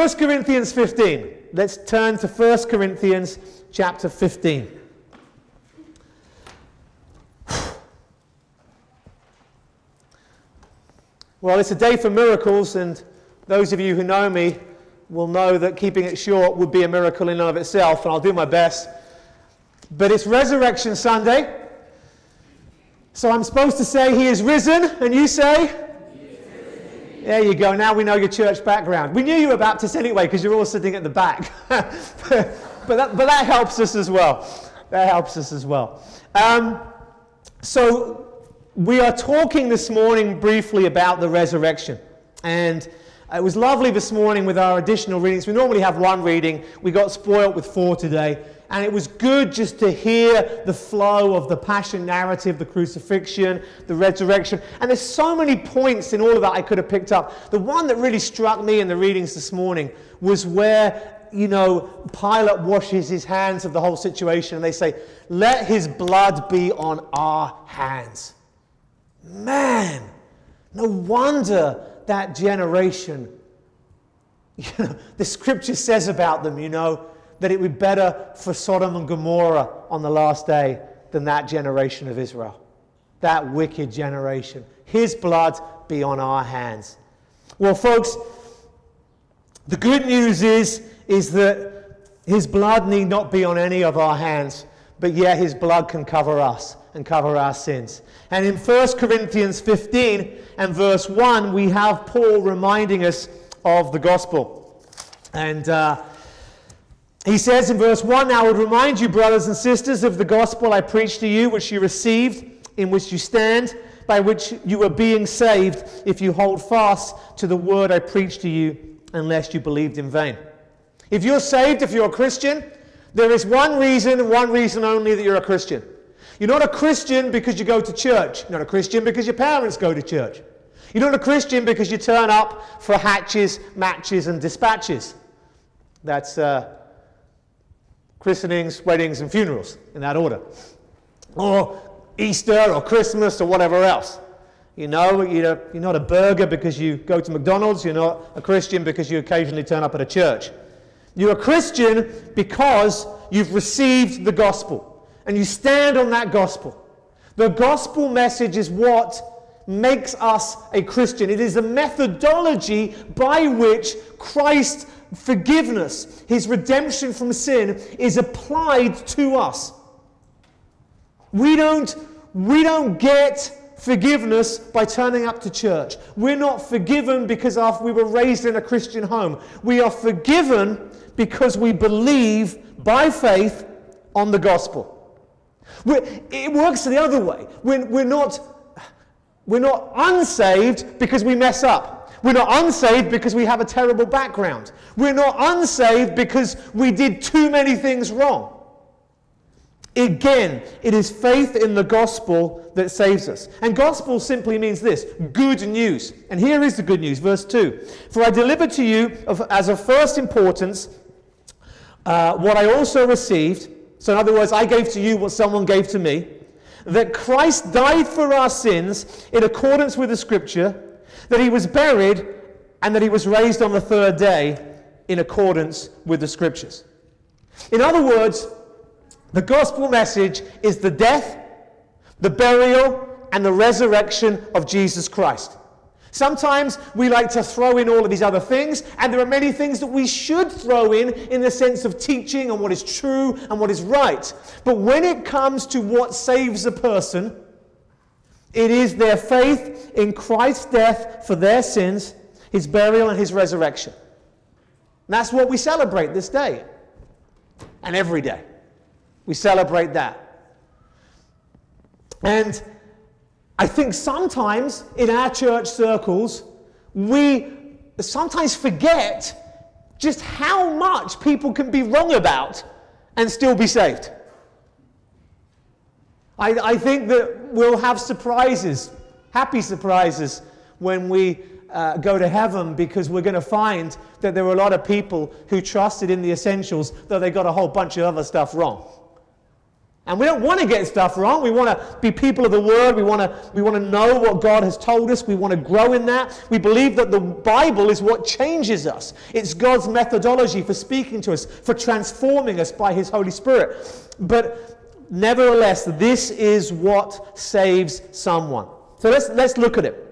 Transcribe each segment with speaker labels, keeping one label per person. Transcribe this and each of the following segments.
Speaker 1: 1 Corinthians 15. Let's turn to 1 Corinthians chapter 15. Well, it's a day for miracles, and those of you who know me will know that keeping it short would be a miracle in and of itself, and I'll do my best. But it's Resurrection Sunday, so I'm supposed to say, He is risen, and you say, there you go. Now we know your church background. We knew you were Baptist anyway because you're all sitting at the back. but, that, but that helps us as well. That helps us as well. Um, so we are talking this morning briefly about the resurrection. And it was lovely this morning with our additional readings. We normally have one reading. We got spoilt with four today. And it was good just to hear the flow of the passion narrative, the crucifixion, the resurrection. And there's so many points in all of that I could have picked up. The one that really struck me in the readings this morning was where, you know, Pilate washes his hands of the whole situation and they say, Let his blood be on our hands. Man, no wonder that generation, you know, the scripture says about them, you know, that it would be better for Sodom and Gomorrah on the last day than that generation of Israel. That wicked generation. His blood be on our hands. Well, folks, the good news is, is that his blood need not be on any of our hands, but yet his blood can cover us and cover our sins. And in 1 Corinthians 15 and verse 1, we have Paul reminding us of the gospel. And uh, he says in verse 1 I would remind you, brothers and sisters, of the gospel I preached to you, which you received, in which you stand, by which you are being saved, if you hold fast to the word I preached to you, unless you believed in vain. If you're saved, if you're a Christian, there is one reason one reason only that you're a Christian. You're not a Christian because you go to church. You're not a Christian because your parents go to church. You're not a Christian because you turn up for hatches, matches, and dispatches. That's. Uh, christenings, weddings, and funerals in that order. Or Easter or Christmas or whatever else. You know, you're, not a burger because you go to McDonald's. You're not a Christian because you occasionally turn up at a church. You're a Christian because you've received the gospel and you stand on that gospel. The gospel message is what makes us a Christian. It is a methodology by which Christ forgiveness, his redemption from sin, is applied to us. We don't, we don't get forgiveness by turning up to church. We're not forgiven because we were raised in a Christian home. We are forgiven because we believe by faith on the gospel. We're, it works the other way. We're, we're, not, we're not unsaved because we mess up. We're not unsaved because we have a terrible background. We're not unsaved because we did too many things wrong. Again, it is faith in the gospel that saves us. And gospel simply means this good news. And here is the good news, verse 2 For I delivered to you of, as of first importance uh, what I also received. So, in other words, I gave to you what someone gave to me that Christ died for our sins in accordance with the scripture that he was buried and that he was raised on the third day in accordance with the scriptures. In other words, the gospel message is the death, the burial, and the resurrection of Jesus Christ. Sometimes we like to throw in all of these other things, and there are many things that we should throw in in the sense of teaching and what is true and what is right. But when it comes to what saves a person, it is their faith in Christ's death for their sins, his burial, and his resurrection. And that's what we celebrate this day and every day. We celebrate that. And I think sometimes in our church circles, we sometimes forget just how much people can be wrong about and still be saved. I, I think that we'll have surprises, happy surprises, when we uh, go to heaven because we're going to find that there were a lot of people who trusted in the essentials, though they got a whole bunch of other stuff wrong. And we don't want to get stuff wrong. We want to be people of the Word. We want to, we want to know what God has told us. We want to grow in that. We believe that the Bible is what changes us. It's God's methodology for speaking to us, for transforming us by His Holy Spirit. But nevertheless, this is what saves someone. So let's, let's look at it.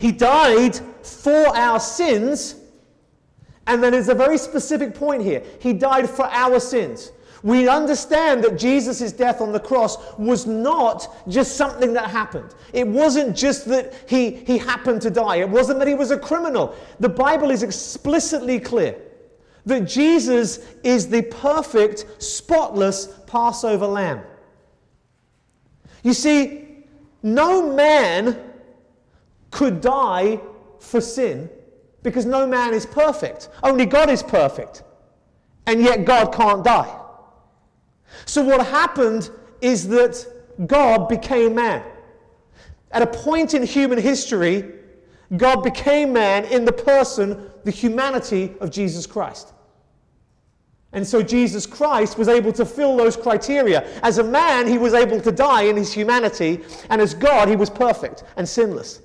Speaker 1: He died for our sins. And then there's a very specific point here. He died for our sins. We understand that Jesus' death on the cross was not just something that happened. It wasn't just that he, he happened to die. It wasn't that he was a criminal. The Bible is explicitly clear that Jesus is the perfect, spotless Passover lamb. You see, no man could die for sin because no man is perfect. Only God is perfect. And yet God can't die. So, what happened is that God became man. At a point in human history, God became man in the person, the humanity of Jesus Christ. And so Jesus Christ was able to fill those criteria. As a man, he was able to die in his humanity, and as God, he was perfect and sinless.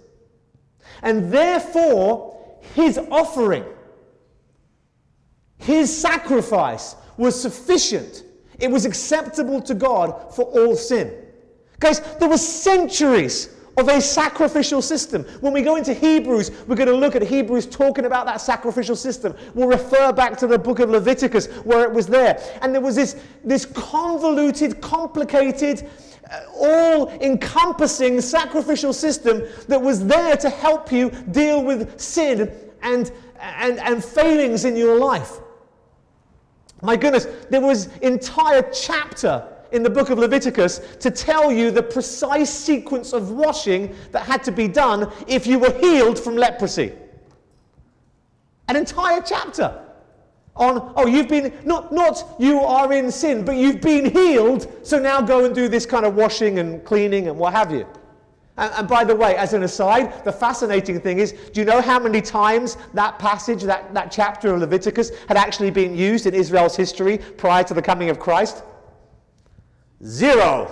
Speaker 1: And therefore, his offering, his sacrifice was sufficient it was acceptable to God for all sin. Guys, there were centuries of a sacrificial system. When we go into Hebrews, we're going to look at Hebrews talking about that sacrificial system. We'll refer back to the book of Leviticus where it was there. And there was this, this convoluted, complicated, uh, all encompassing sacrificial system that was there to help you deal with sin and, and, and failings in your life. My goodness, there was entire chapter in the book of Leviticus to tell you the precise sequence of washing that had to be done if you were healed from leprosy. An entire chapter on, oh, you've been, not, not you are in sin, but you've been healed, so now go and do this kind of washing and cleaning and what have you. And, and, by the way, as an aside, the fascinating thing is do you know how many times that passage, that, that chapter of Leviticus, had actually been used in Israel's history prior to the coming of Christ? Zero.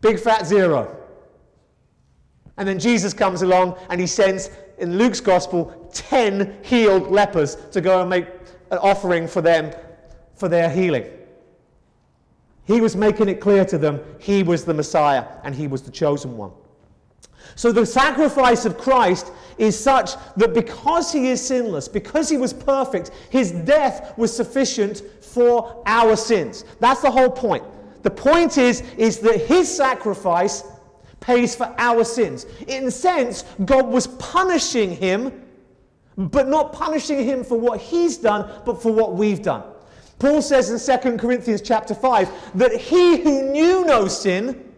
Speaker 1: Big fat zero. And then Jesus comes along and he sends, in Luke's gospel, 10 healed lepers to go and make an offering for them for their healing. He was making it clear to them he was the Messiah and he was the chosen one. So the sacrifice of Christ is such that because he is sinless, because he was perfect, his death was sufficient for our sins. That's the whole point. The point is, is that his sacrifice pays for our sins. In a sense, God was punishing him, but not punishing him for what he's done, but for what we've done. Paul says in 2 Corinthians chapter 5 that he who knew no sin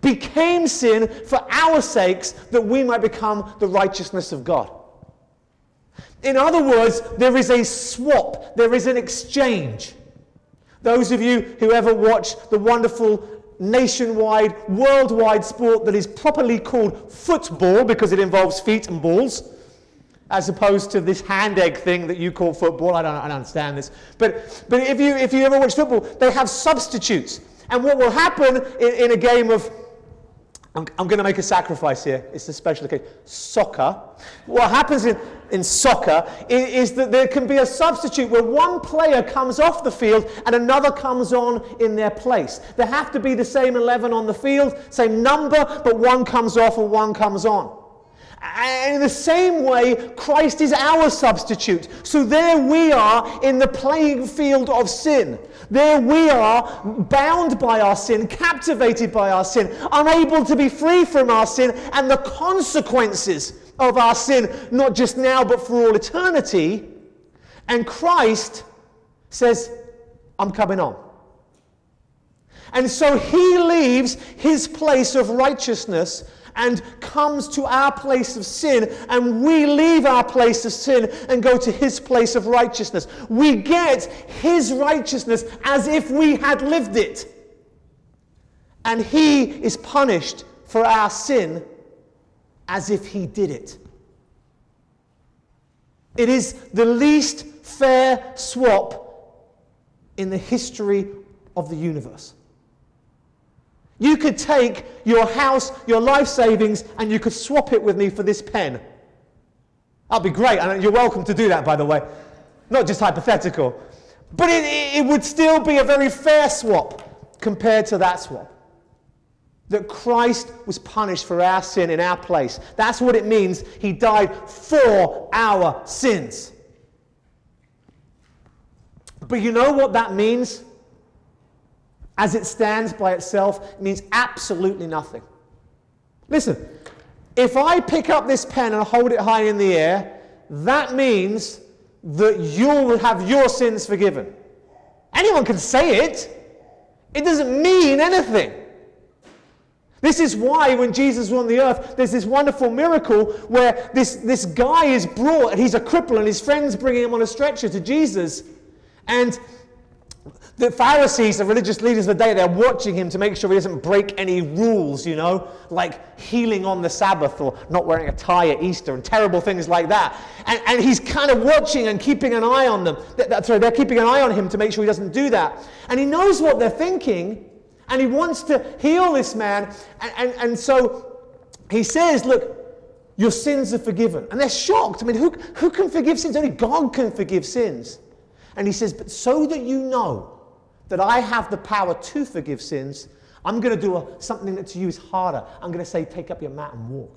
Speaker 1: became sin for our sakes that we might become the righteousness of God. In other words, there is a swap, there is an exchange. Those of you who ever watch the wonderful nationwide, worldwide sport that is properly called football because it involves feet and balls, as opposed to this hand egg thing that you call football. I don't, I don't understand this. But, but if, you, if you ever watch football, they have substitutes. And what will happen in, in a game of I'm, going to make a sacrifice here. It's a special occasion. Soccer. What happens in, in soccer is, is, that there can be a substitute where one player comes off the field and another comes on in their place. There have to be the same 11 on the field, same number, but one comes off and one comes on. And in the same way, Christ is our substitute. So there we are in the playing field of sin. There we are, bound by our sin, captivated by our sin, unable to be free from our sin and the consequences of our sin, not just now, but for all eternity. And Christ says, I'm coming on. And so he leaves his place of righteousness and comes to our place of sin, and we leave our place of sin and go to his place of righteousness. We get his righteousness as if we had lived it. And he is punished for our sin as if he did it. It is the least fair swap in the history of the universe. You could take your house, your life savings, and you could swap it with me for this pen. That'd be great. And you're welcome to do that, by the way. Not just hypothetical. But it, it would still be a very fair swap compared to that swap. That Christ was punished for our sin in our place. That's what it means. He died for our sins. But you know what that means? as it stands by itself, it means absolutely nothing. Listen, if I pick up this pen and hold it high in the air, that means that you'll have your sins forgiven. Anyone can say it, it doesn't mean anything. This is why when Jesus was on the earth, there's this wonderful miracle where this, this guy is brought, and he's a cripple, and his friends bringing him on a stretcher to Jesus. And the Pharisees, the religious leaders of the day, they're watching him to make sure he doesn't break any rules, you know, like healing on the Sabbath or not wearing a tie at Easter and terrible things like that. And, and he's kind of watching and keeping an eye on them. Sorry, they're keeping an eye on him to make sure he doesn't do that. And he knows what they're thinking and he wants to heal this man. And, and, and so he says, Look, your sins are forgiven. And they're shocked. I mean, who, who can forgive sins? Only God can forgive sins. And he says, But so that you know, that I have the power to forgive sins, I'm going to do a, something that to you is harder. I'm going to say, take up your mat and walk.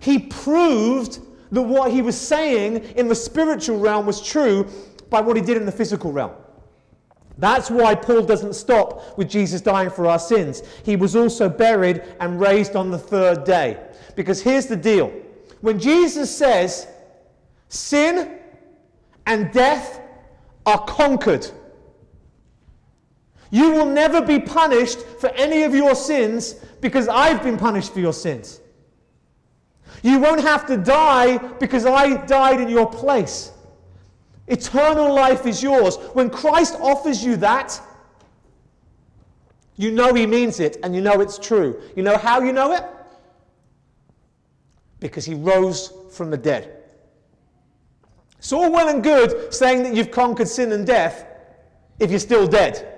Speaker 1: He proved that what he was saying in the spiritual realm was true by what he did in the physical realm. That's why Paul doesn't stop with Jesus dying for our sins. He was also buried and raised on the third day. Because here's the deal when Jesus says, sin and death are conquered. You will never be punished for any of your sins because I've been punished for your sins. You won't have to die because I died in your place. Eternal life is yours. When Christ offers you that, you know He means it and you know it's true. You know how you know it? Because He rose from the dead. It's all well and good saying that you've conquered sin and death if you're still dead.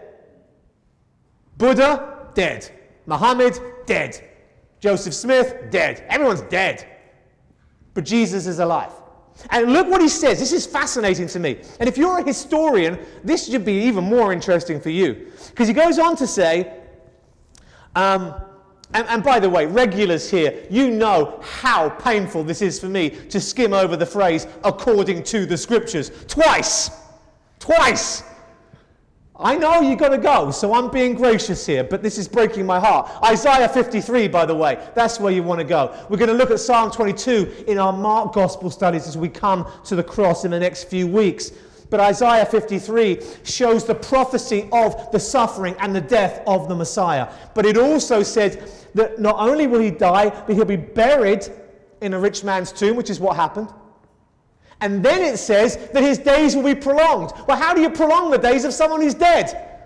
Speaker 1: Buddha, dead. Muhammad, dead. Joseph Smith, dead. Everyone's dead. But Jesus is alive. And look what he says. This is fascinating to me. And if you're a historian, this should be even more interesting for you. Because he goes on to say, um, and, and, by the way, regulars here, you know how painful this is for me to skim over the phrase according to the scriptures. Twice! Twice! I know you've got to go, so I'm being gracious here, but this is breaking my heart. Isaiah 53, by the way, that's where you want to go. We're going to look at Psalm 22 in our Mark Gospel studies as we come to the cross in the next few weeks. But Isaiah 53 shows the prophecy of the suffering and the death of the Messiah. But it also says that not only will he die, but he'll be buried in a rich man's tomb, which is what happened. And then it says that his days will be prolonged. Well, how do you prolong the days of someone who's dead?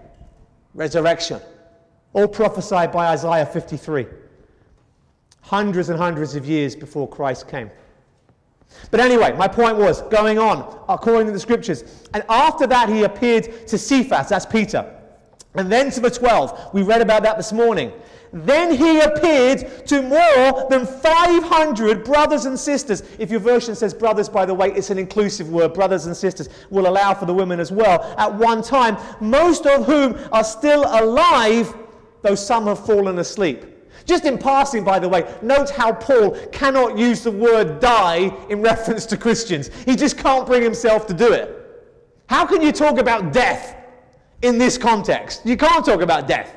Speaker 1: Resurrection. All prophesied by Isaiah 53. Hundreds and hundreds of years before Christ came. But anyway, my point was going on according to the scriptures. And after that, he appeared to Cephas, that's Peter. And then to the 12. We read about that this morning. Then he appeared to more than 500 brothers and sisters. If your version says brothers, by the way, it's an inclusive word. Brothers and sisters will allow for the women as well. At one time, most of whom are still alive, though some have fallen asleep. Just in passing, by the way, note how Paul cannot use the word die in reference to Christians. He just can't bring himself to do it. How can you talk about death in this context? You can't talk about death.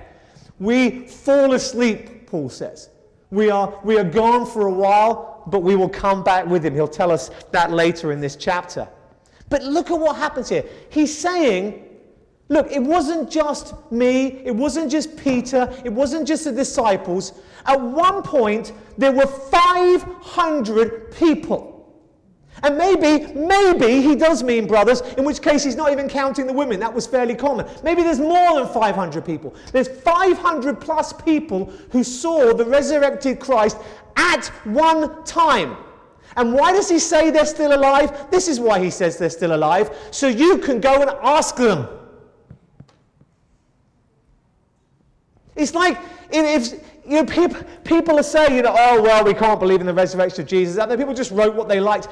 Speaker 1: We fall asleep, Paul says. We are, we are gone for a while, but we will come back with him. He'll tell us that later in this chapter. But look at what happens here. He's saying, look, it wasn't just me, it wasn't just Peter, it wasn't just the disciples. At one point, there were 500 people and maybe, maybe he does mean brothers, in which case he's not even counting the women. That was fairly common. Maybe there's more than 500 people. There's 500 plus people who saw the resurrected Christ at one time. And why does he say they're still alive? This is why he says they're still alive. So you can go and ask them. It's like if you know, people, people are saying, you know, oh, well, we can't believe in the resurrection of Jesus. And then people just wrote what they liked.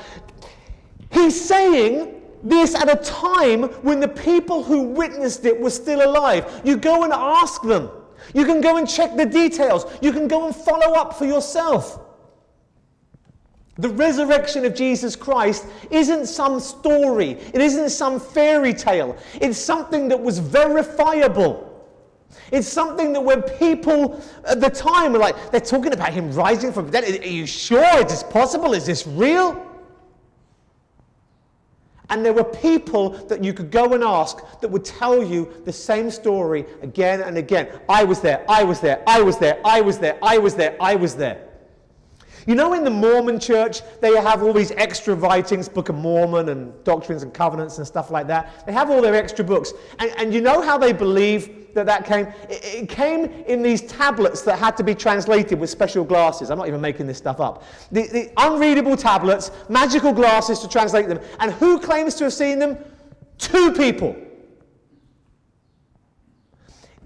Speaker 1: He's saying this at a time when the people who witnessed it were still alive. You go and ask them. You can go and check the details. You can go and follow up for yourself. The resurrection of Jesus Christ isn't some story, it isn't some fairy tale. It's something that was verifiable. It's something that when people at the time were like, they're talking about him rising from the dead. Are you sure? Is this possible? Is this real? And there were people that you could go and ask that would tell you the same story again and again. I was there, I was there, I was there, I was there, I was there, I was there. You know, in the Mormon church, they have all these extra writings, Book of Mormon and Doctrines and Covenants and stuff like that. They have all their extra books. And, and you know how they believe that that came? It, it, came in these tablets that had to be translated with special glasses. I'm not even making this stuff up. The, the unreadable tablets, magical glasses to translate them. And who claims to have seen them? Two people.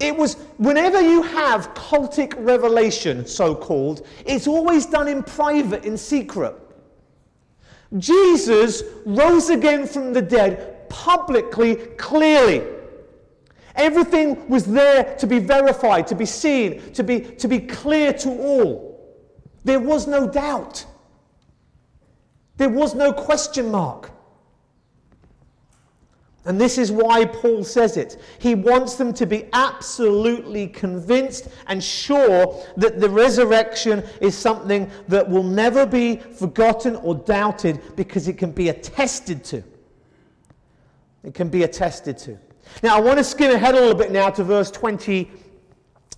Speaker 1: It was whenever you have cultic revelation, so called, it's always done in private, in secret. Jesus rose again from the dead publicly, clearly. Everything was there to be verified, to be seen, to be, to be clear to all. There was no doubt. There was no question mark. And this is why Paul says it. He wants them to be absolutely convinced and sure that the resurrection is something that will never be forgotten or doubted because it can be attested to. It can be attested to. Now, I want to skim ahead a little bit now to verse 20.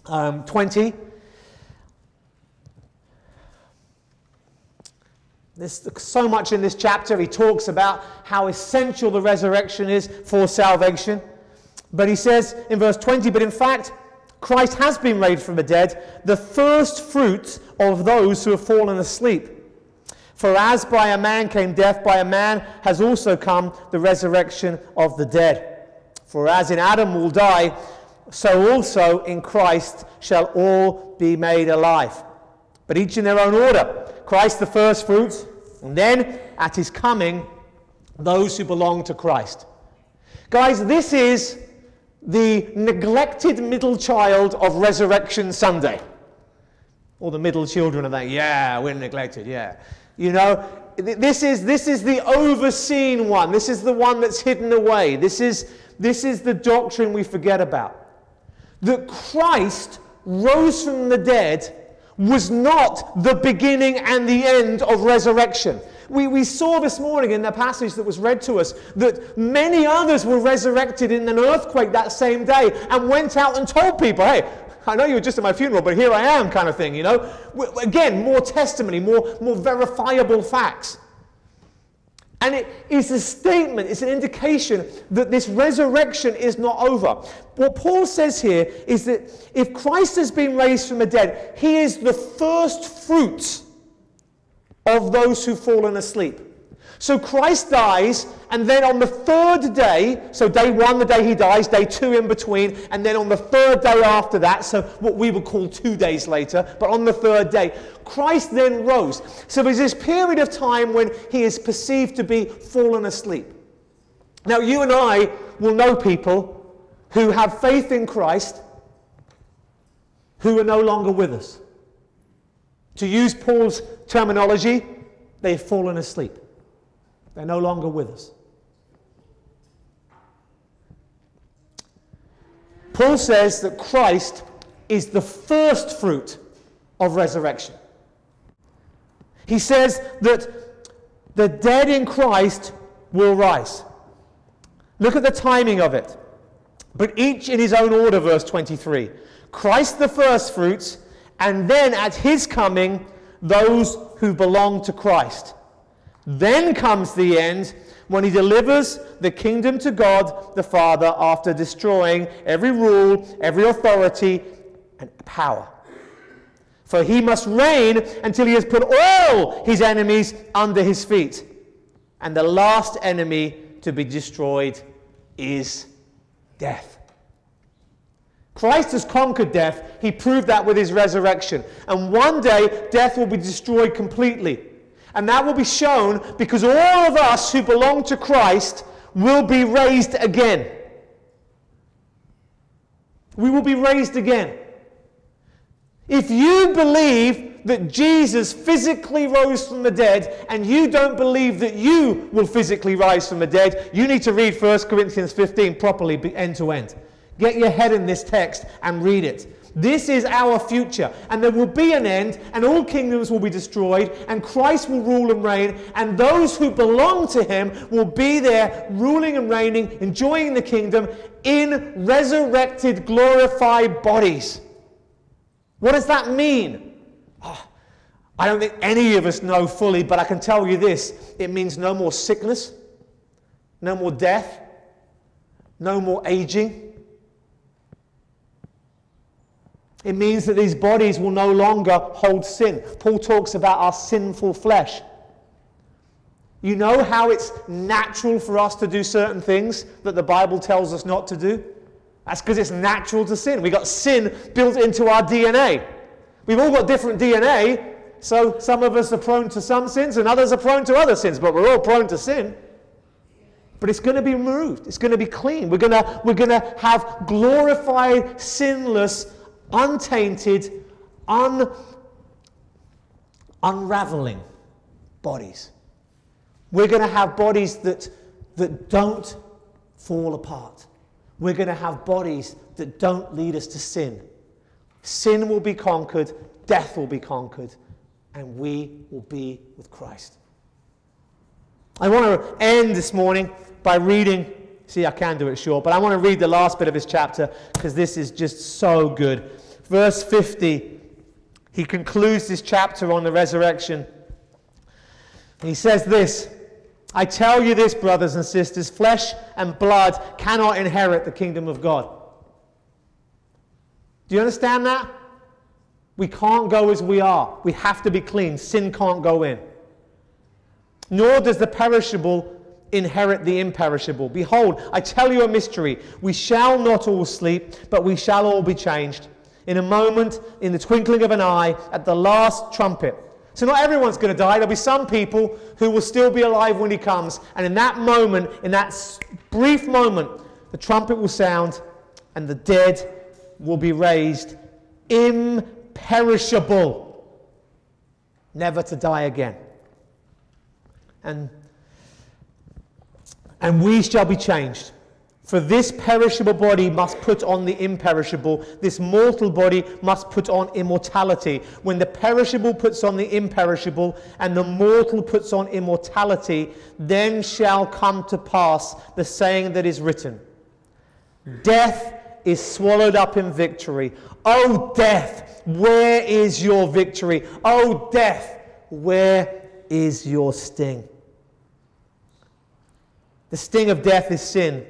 Speaker 1: Um, 20 There's so much in this chapter. He talks about how essential the resurrection is for salvation. But he says in verse 20, but in fact, Christ has been raised from the dead, the first fruits of those who have fallen asleep. For as by a man came death, by a man has also come the resurrection of the dead. For as in Adam will die, so also in Christ shall all be made alive. But each in their own order. Christ the first fruits, and then at his coming, those who belong to Christ. Guys, this is the neglected middle child of Resurrection Sunday. All the middle children are like, yeah, we're neglected, yeah. You know, this is, this is the overseen one. This is the one that's hidden away. This is, this is the doctrine we forget about. That Christ rose from the dead was not the beginning and the end of resurrection. We, we saw this morning in the passage that was read to us that many others were resurrected in an earthquake that same day and went out and told people, hey, I know you were just at my funeral, but here I am, kind of thing, you know. Again, more testimony, more, more verifiable facts. And it is a statement, it's an indication that this resurrection is not over. What Paul says here is that if Christ has been raised from the dead, he is the first fruits of those who've fallen asleep. So Christ dies, and then on the third day, so day one, the day he dies, day two in between, and then on the third day after that, so what we would call two days later, but on the third day, Christ then rose. So there's this period of time when he is perceived to be fallen asleep. Now, you and I will know people who have faith in Christ who are no longer with us. To use Paul's terminology, they've fallen asleep. They're no longer with us. Paul says that Christ is the first fruit of resurrection. He says that the dead in Christ will rise. Look at the timing of it. But each in his own order, verse 23. Christ the first fruits, and then at his coming, those who belong to Christ. Then comes the end when he delivers the kingdom to God the Father after destroying every rule, every authority, and power. For he must reign until he has put all his enemies under his feet. And the last enemy to be destroyed is death. Christ has conquered death. He proved that with his resurrection. And one day, death will be destroyed completely. And that will be shown because all of us who belong to Christ will be raised again. We will be raised again. If you believe that Jesus physically rose from the dead and you don't believe that you will physically rise from the dead, you need to read 1 Corinthians 15 properly, end to end. Get your head in this text and read it. This is our future, and there will be an end, and all kingdoms will be destroyed, and Christ will rule and reign, and those who belong to him will be there ruling and reigning, enjoying the kingdom in resurrected, glorified bodies. What does that mean? Oh, I don't think any of us know fully, but I can tell you this it means no more sickness, no more death, no more aging It means that these bodies will no longer hold sin. Paul talks about our sinful flesh. You know how it's natural for us to do certain things that the Bible tells us not to do? That's because it's natural to sin. We've got sin built into our DNA. We've all got different DNA, so some of us are prone to some sins and others are prone to other sins, but we're all prone to sin. But it's going to be removed. It's going to be clean. We're going to, we're going to have glorified, sinless untainted, un, unraveling bodies. We're going to have bodies that, that don't fall apart. We're going to have bodies that don't lead us to sin. Sin will be conquered, death will be conquered, and we will be with Christ. I want to end this morning by reading See, I can do it short, but I want to read the last bit of this chapter because this is just so good. Verse 50, he concludes this chapter on the resurrection. He says this I tell you this, brothers and sisters flesh and blood cannot inherit the kingdom of God. Do you understand that? We can't go as we are. We have to be clean. Sin can't go in. Nor does the perishable inherit the imperishable. Behold, I tell you a mystery. We shall not all sleep, but we shall all be changed. In a moment, in the twinkling of an eye, at the last trumpet. So, not everyone's going to die. There'll be some people who will still be alive when he comes. And in that moment, in that brief moment, the trumpet will sound and the dead will be raised imperishable, never to die again. And and we shall be changed. For this perishable body must put on the imperishable, this mortal body must put on immortality. When the perishable puts on the imperishable, and the mortal puts on immortality, then shall come to pass the saying that is written Death is swallowed up in victory. O death, where is your victory? O death, where is your sting? The sting of death is sin,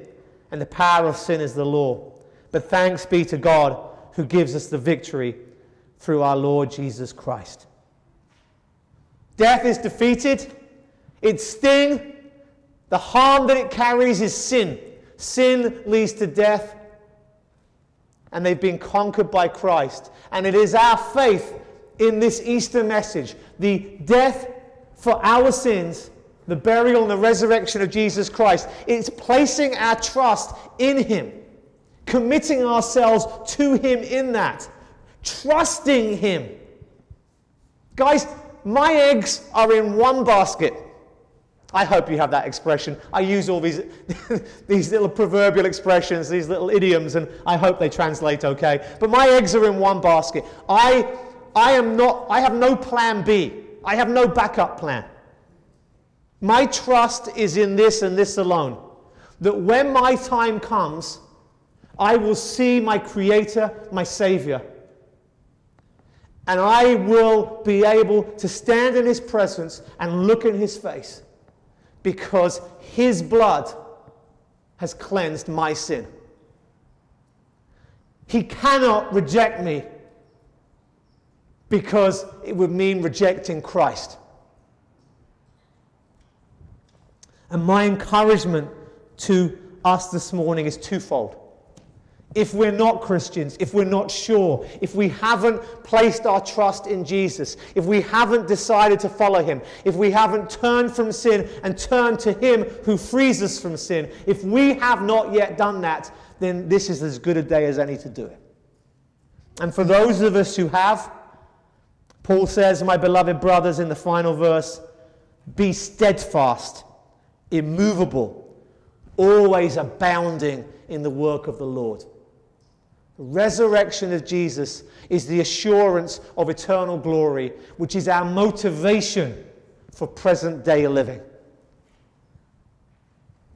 Speaker 1: and the power of sin is the law. But thanks be to God who gives us the victory through our Lord Jesus Christ. Death is defeated. Its sting, the harm that it carries, is sin. Sin leads to death, and they've been conquered by Christ. And it is our faith in this Easter message the death for our sins the burial and the resurrection of Jesus Christ. It's placing our trust in Him, committing ourselves to Him in that, trusting Him. Guys, my eggs are in one basket. I hope you have that expression. I use all these, these little proverbial expressions, these little idioms, and I hope they translate okay. But my eggs are in one basket. I, I am not, I have no plan B. I have no backup plan. My trust is in this and this alone. That when my time comes, I will see my Creator, my Savior. And I will be able to stand in His presence and look in His face because His blood has cleansed my sin. He cannot reject me because it would mean rejecting Christ. And my encouragement to us this morning is twofold. if we're not Christians, if we're not sure, if we haven't placed our trust in Jesus, if we haven't decided to follow him, if we haven't turned from sin and turned to him who frees us from sin, if we have not yet done that, then this is as good a day as any to do it. And for those of us who have, Paul says, My beloved brothers, in the final verse, be steadfast, immovable, always abounding in the work of the Lord. The resurrection of Jesus is the assurance of eternal glory, which is our motivation for present day living.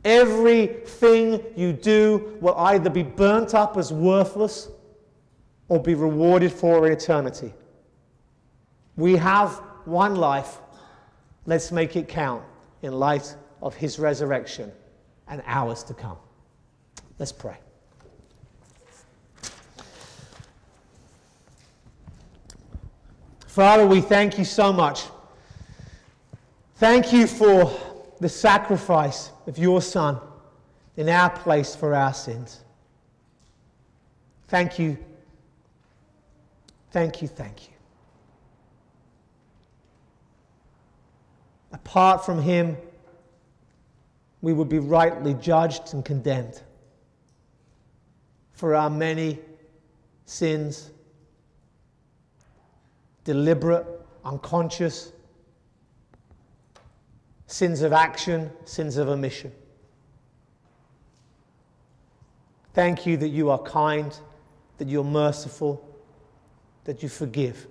Speaker 1: Everything you do will either be burnt up as worthless or be rewarded for eternity. We have one life. Let's make it count in light of his resurrection and ours to come. Let's pray. Father, we thank you so much. Thank you for the sacrifice of your Son in our place for our sins. Thank you. Thank you. Thank you. Apart from him, we would be rightly judged and condemned for our many sins deliberate, unconscious, sins of action, sins of omission. Thank you that you are kind, that you're merciful, that you forgive.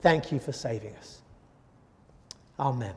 Speaker 1: Thank you for saving us. Amen.